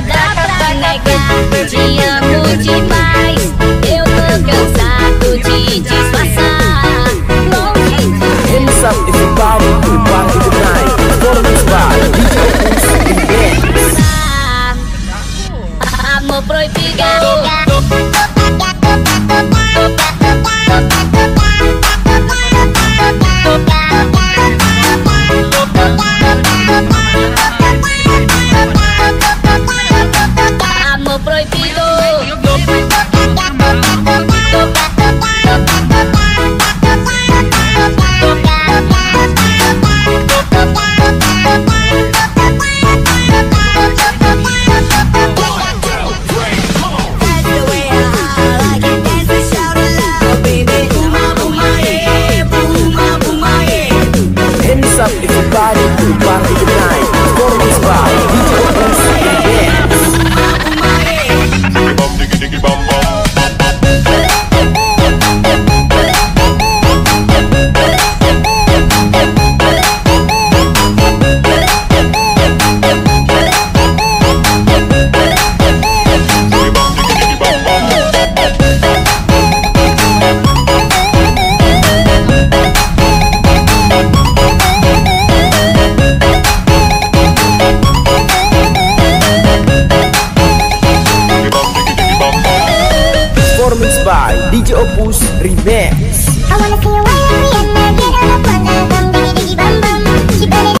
dá pra negar, te amo demais. Eu tô cansado de disfarçar. Longe de Hands up if you party, you party tonight. Performance by DJ Opus Remix. pensar. Amor proibido. Up if you party, party tonight. Performance by DJ Opus Remix.